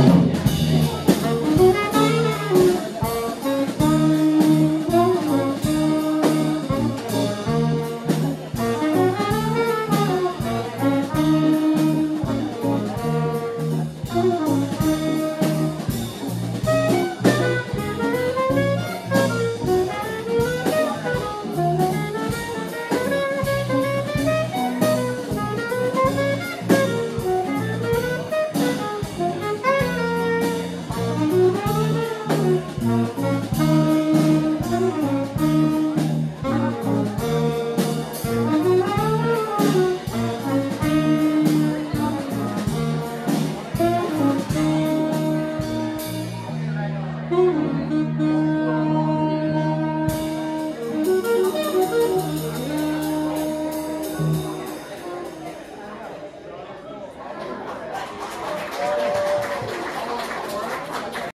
Música Música